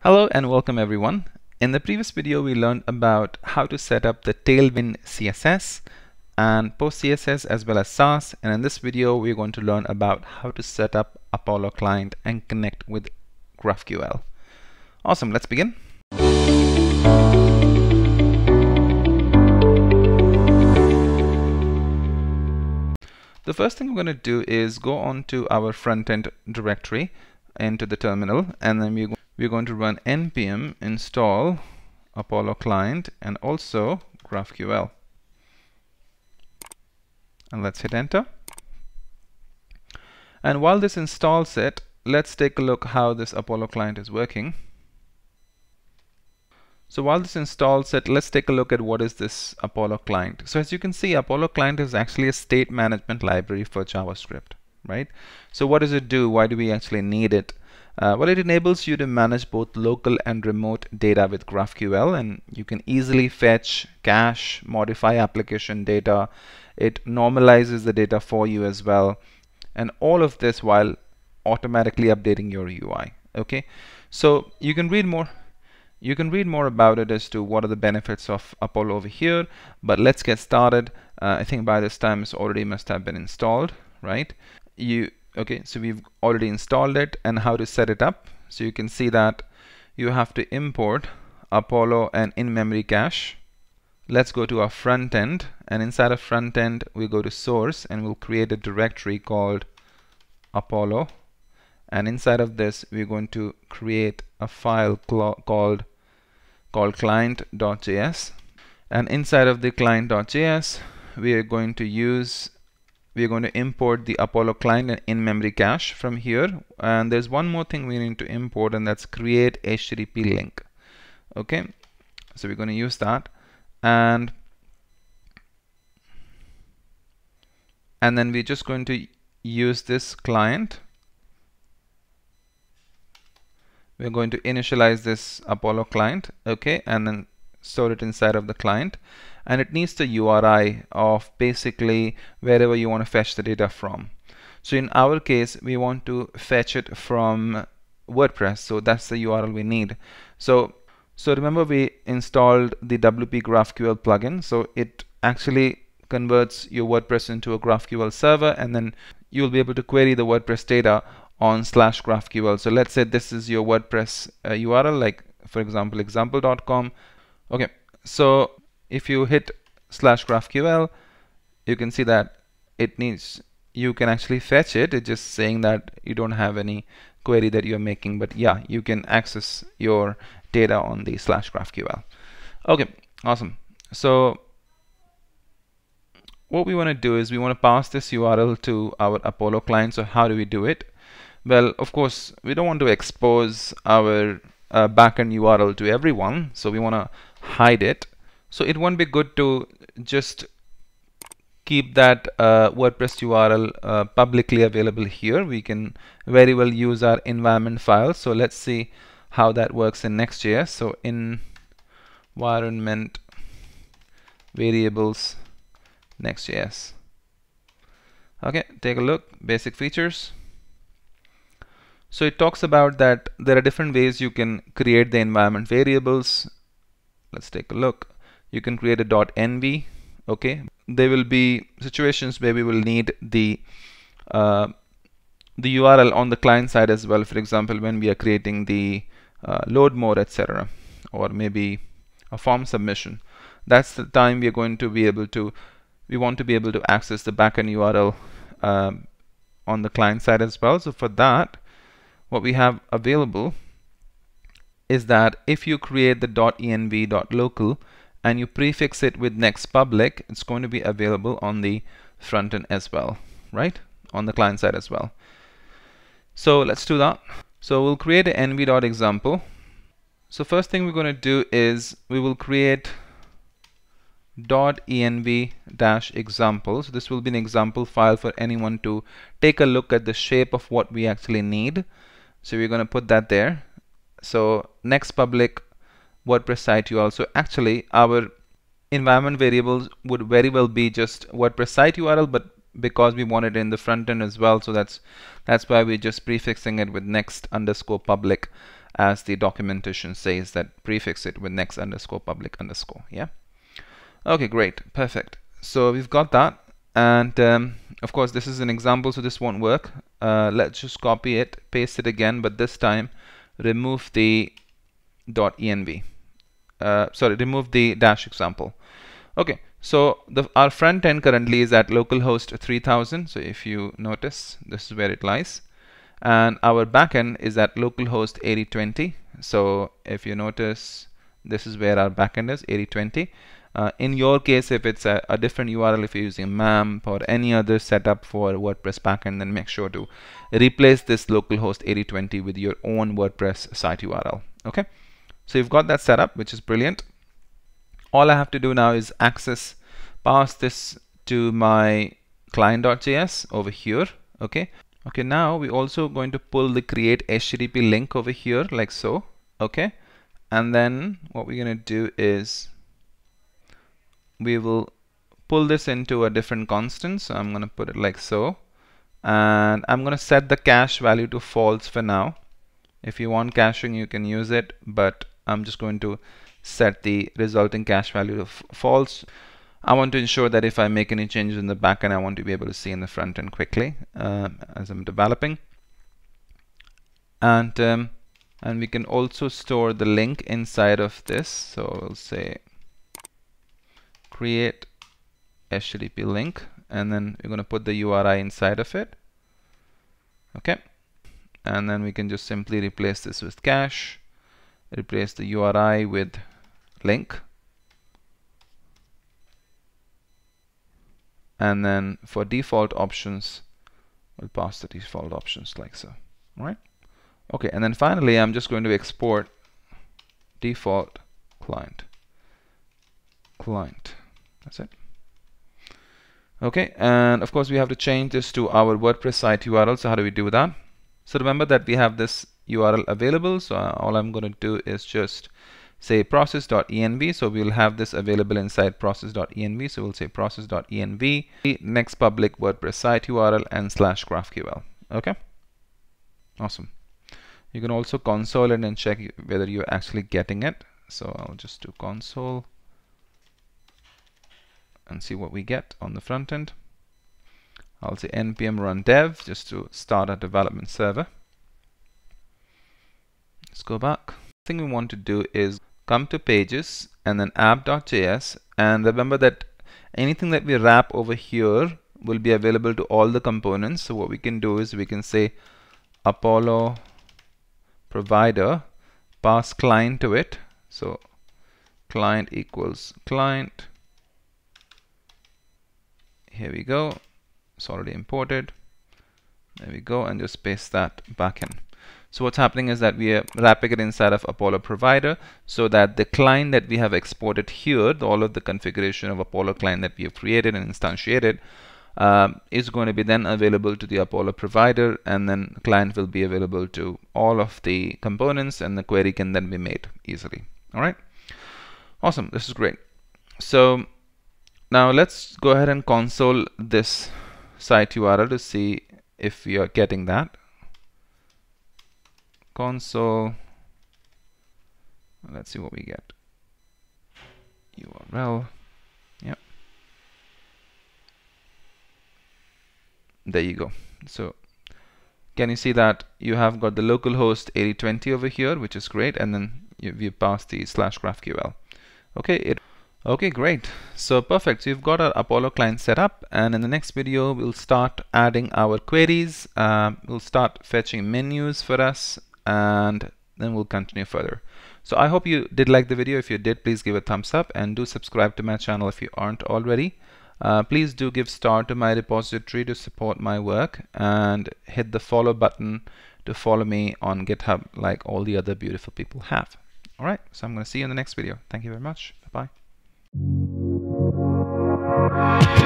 Hello and welcome everyone. In the previous video we learned about how to set up the Tailwind CSS and PostCSS as well as Sass and in this video we're going to learn about how to set up Apollo client and connect with GraphQL. Awesome, let's begin. The first thing we're going to do is go on to our front end directory into the terminal and then we're, we're going to run npm install Apollo client and also GraphQL and let's hit enter and while this installs it let's take a look how this Apollo client is working so while this installs it, let's take a look at what is this Apollo client. So as you can see, Apollo client is actually a state management library for JavaScript, right? So what does it do? Why do we actually need it? Uh, well, it enables you to manage both local and remote data with GraphQL, and you can easily fetch, cache, modify application data. It normalizes the data for you as well, and all of this while automatically updating your UI. Okay, so you can read more you can read more about it as to what are the benefits of Apollo over here, but let's get started. Uh, I think by this time it's already must have been installed, right? You okay? So we've already installed it, and how to set it up. So you can see that you have to import Apollo and in-memory cache. Let's go to our front end, and inside of front end we go to source, and we'll create a directory called Apollo and inside of this we're going to create a file called called client.js and inside of the client.js we are going to use we are going to import the Apollo client and in-memory cache from here. And there's one more thing we need to import and that's create HTTP link. Okay? So we're going to use that. And and then we're just going to use this client. We're going to initialize this Apollo client. Okay? And then store it inside of the client and it needs the URI of basically wherever you want to fetch the data from so in our case we want to fetch it from WordPress so that's the URL we need so so remember we installed the WP GraphQL plugin so it actually converts your WordPress into a GraphQL server and then you'll be able to query the WordPress data on slash GraphQL. So let's say this is your WordPress uh, URL, like for example, example.com. Okay, so if you hit slash GraphQL, you can see that it needs, you can actually fetch it. It's just saying that you don't have any query that you're making, but yeah, you can access your data on the slash GraphQL. Okay, awesome. So what we want to do is we want to pass this URL to our Apollo client. So how do we do it? Well, of course, we don't want to expose our uh, backend URL to everyone, so we want to hide it. So it won't be good to just keep that uh, WordPress URL uh, publicly available here. We can very well use our environment file. So let's see how that works in Next.js. So in environment variables Next.js. Okay, take a look, basic features. So it talks about that there are different ways you can create the environment variables. Let's take a look. You can create a dot .env. Okay, there will be situations where we will need the uh, the URL on the client side as well. For example, when we are creating the uh, load more, etc., or maybe a form submission. That's the time we are going to be able to. We want to be able to access the backend URL um, on the client side as well. So for that, what we have available is that if you create the .env.local and you prefix it with next public, it's going to be available on the front end as well, right? On the client side as well. So let's do that. So we'll create an env.example. So first thing we're going to do is we will create env dash example. So this will be an example file for anyone to take a look at the shape of what we actually need. So we're going to put that there. So next public WordPress site URL. So actually our environment variables would very well be just WordPress site URL, but because we want it in the front end as well, so that's that's why we're just prefixing it with next underscore public. as the documentation says that prefix it with next underscore public underscore yeah okay great perfect so we've got that and um, of course this is an example so this won't work uh, let's just copy it paste it again but this time remove the dot .env uh, sorry remove the dash example. Okay so the, our front end currently is at localhost 3000 so if you notice this is where it lies. And our backend is at localhost 8020 so if you notice this is where our backend is 8020 uh, in your case if it's a, a, different URL if you're using MAMP or any other setup for WordPress backend then make sure to replace this localhost 8020 with your own WordPress site URL okay? So you've got that set up which is brilliant. All I have to do now is access pass this to my client.js over here okay? Okay now we're also going to pull the create http link over here like so okay? And then what we're going to do is we will pull this into a different constant so I'm gonna put it like so. And I'm gonna set the cache value to false for now. If you want caching you can use it but I'm just going to set the resulting cache value to false. I want to ensure that if I make any changes in the backend I want to be able to see in the front end quickly uh, as I'm developing. And um, and we can also store the link inside of this. So we'll say create HTTP link and then we're going to put the URI inside of it okay? And then we can just simply replace this with cache replace the URI with link. And then for default options we'll pass the default options like so right okay and then finally I'm just going to export default client client that's it. Okay, and of course we have to change this to our WordPress site URL. So how do we do that? So remember that we have this URL available. So uh, all I'm going to do is just say process.env. So we'll have this available inside process.env. So we'll say process.env, next public WordPress site URL and slash GraphQL. Okay, awesome. You can also console it and check whether you're actually getting it. So I'll just do console and see what we get on the front end. I'll say npm run dev just to start a development server. Let's go back. The thing we want to do is come to pages and then app.js and remember that anything that we wrap over here will be available to all the components. So what we can do is we can say Apollo provider pass client to it. So client equals client here we go. It's already imported. There we go and just paste that back in. So what's happening is that we are wrapping it inside of Apollo provider so that the client that we have exported here all of the configuration of Apollo client that we have created and instantiated um, is going to be then available to the Apollo provider and then client will be available to all of the components and the query can then be made easily. All right? Awesome. This is great. So now let's go ahead and console this site URL to see if we are getting that. Console, let's see what we get. URL, yep. There you go. So can you see that you have got the localhost 8020 over here, which is great, and then you, you pass the slash GraphQL. Okay, it Okay, great. So perfect. So you've got our Apollo client set up and in the next video we'll start adding our queries. Um, we'll start fetching menus for us and then we'll continue further. So I hope you did like the video. If you did, please give a thumbs up and do subscribe to my channel if you aren't already. Uh, please do give star to my repository to support my work and hit the follow button to follow me on GitHub like all the other beautiful people have. All right, so I'm going to see you in the next video. Thank you very much. Bye-bye. Thank